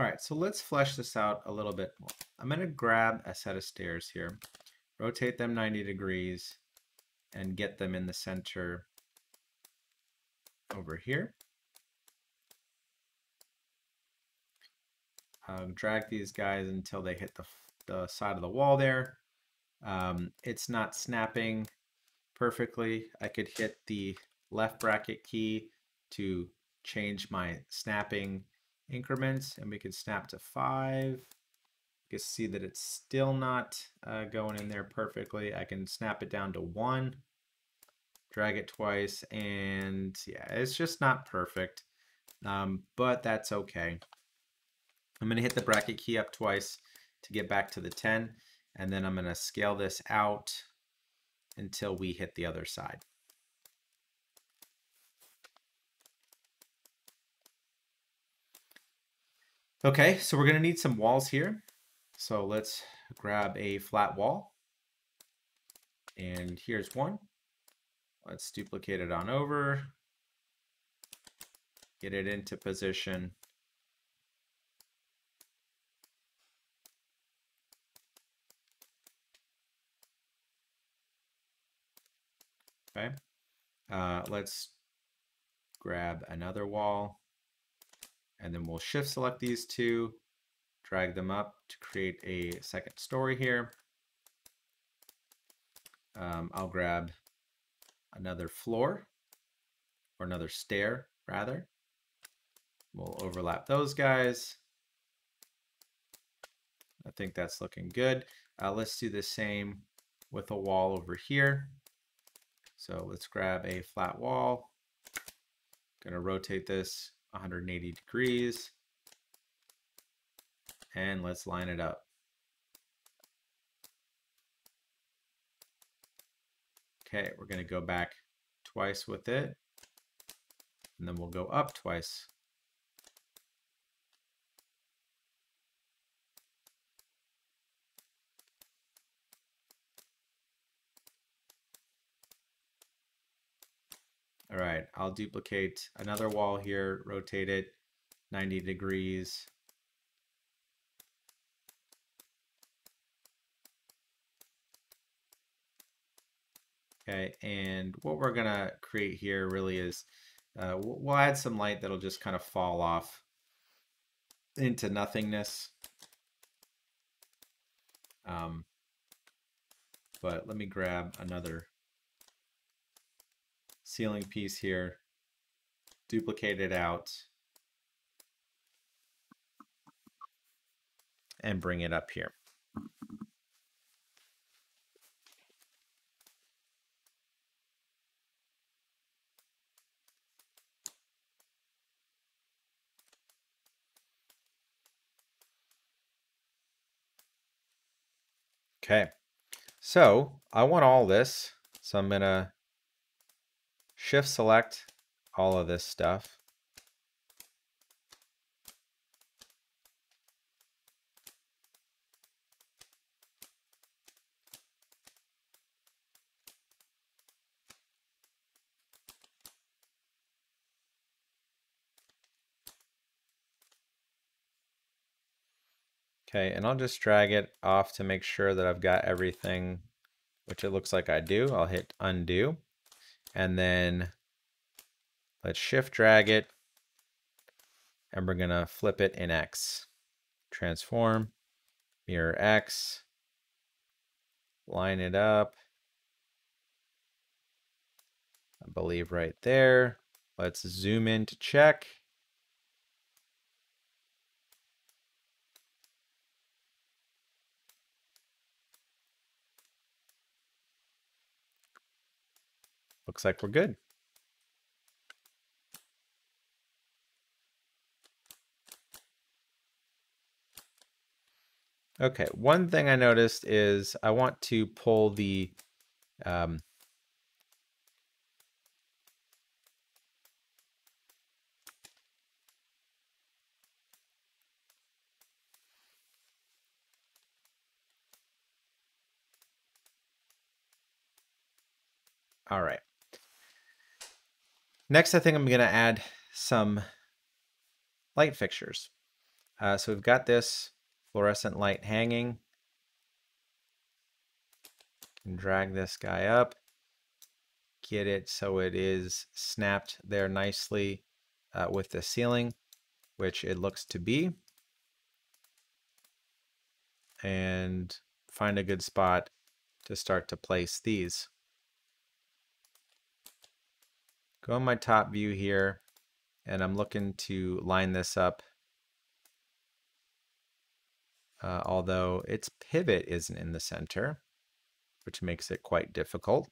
All right, so let's flesh this out a little bit more. I'm going to grab a set of stairs here, rotate them 90 degrees, and get them in the center over here. Uh, drag these guys until they hit the, the side of the wall there. Um, it's not snapping perfectly. I could hit the left bracket key to change my snapping increments and we can snap to five. You can see that it's still not uh, going in there perfectly. I can snap it down to one, drag it twice, and yeah, it's just not perfect, um, but that's okay. I'm going to hit the bracket key up twice to get back to the 10, and then I'm going to scale this out until we hit the other side. Okay, so we're going to need some walls here. So let's grab a flat wall. And here's one. Let's duplicate it on over. Get it into position. Okay. Uh, let's grab another wall. And then we'll shift select these two, drag them up to create a second story here. Um, I'll grab another floor or another stair rather. We'll overlap those guys. I think that's looking good. Uh, let's do the same with a wall over here. So let's grab a flat wall. Going to rotate this 180 degrees. And let's line it up. Okay, we're going to go back twice with it. And then we'll go up twice. All right, I'll duplicate another wall here, rotate it 90 degrees. Okay, and what we're gonna create here really is, uh, we'll add some light that'll just kind of fall off into nothingness. Um, but let me grab another ceiling piece here, duplicate it out, and bring it up here. Okay, so I want all this, so I'm going to shift select all of this stuff. Okay, and I'll just drag it off to make sure that I've got everything, which it looks like I do. I'll hit undo and then let's shift drag it and we're gonna flip it in X. Transform, mirror X, line it up, I believe right there. Let's zoom in to check. Looks like we're good. Okay, one thing I noticed is I want to pull the um, All right. Next, I think I'm going to add some light fixtures. Uh, so we've got this fluorescent light hanging. Can drag this guy up, get it so it is snapped there nicely uh, with the ceiling, which it looks to be. And find a good spot to start to place these. Go in my top view here, and I'm looking to line this up. Uh, although its pivot isn't in the center, which makes it quite difficult.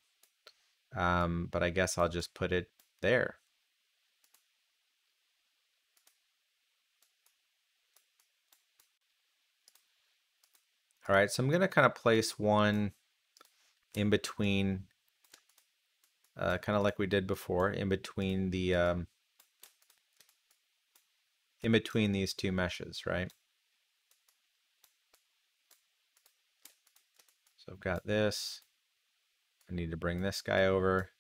Um, but I guess I'll just put it there. All right, so I'm going to kind of place one in between, uh, kind of like we did before, in between the um, in between these two meshes, right? So I've got this. I need to bring this guy over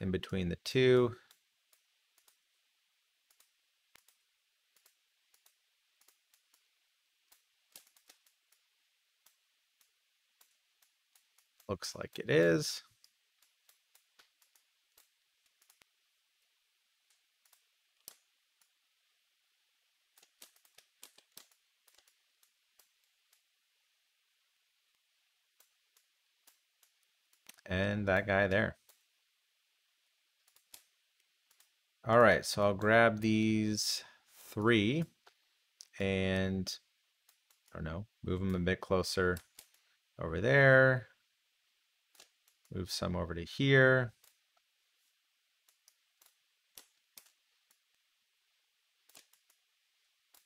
in between the two. Looks like it is. And that guy there. All right, so I'll grab these three and I don't know, move them a bit closer over there. Move some over to here.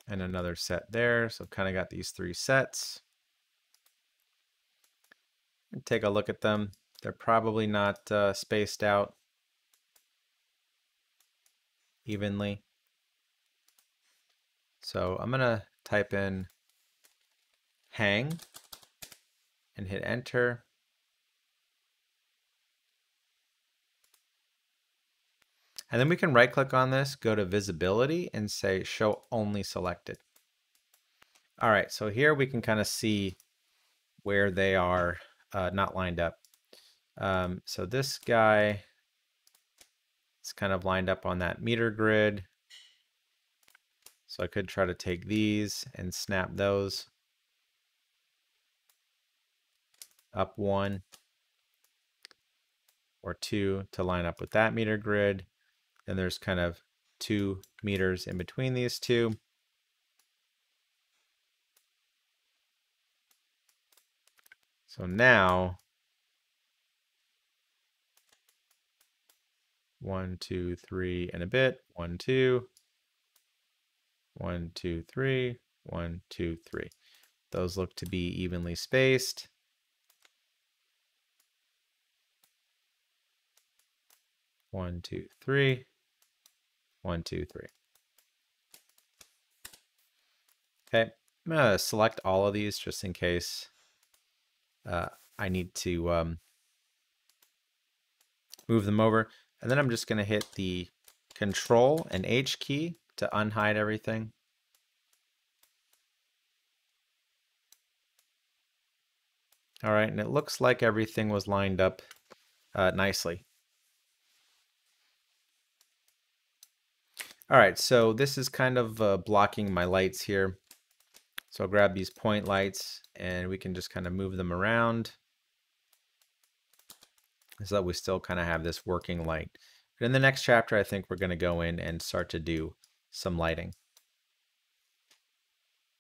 And another set there. So I've kind of got these three sets. And take a look at them. They're probably not uh, spaced out evenly. So I'm going to type in hang and hit enter. And then we can right click on this, go to visibility and say show only selected. All right, so here we can kind of see where they are uh, not lined up. Um, so this guy is kind of lined up on that meter grid. So I could try to take these and snap those up one or two to line up with that meter grid. Then there's kind of two meters in between these two. So now, one, two, three, and a bit. One, two, one, two, three, one, two, three. Those look to be evenly spaced. One, two, three. One, two, three. Okay, I'm to select all of these just in case uh, I need to um, move them over. And then I'm just going to hit the Control and H key to unhide everything. All right, and it looks like everything was lined up uh, nicely. All right, so this is kind of uh, blocking my lights here. So I'll grab these point lights and we can just kind of move them around so that we still kind of have this working light. But in the next chapter, I think we're going to go in and start to do some lighting.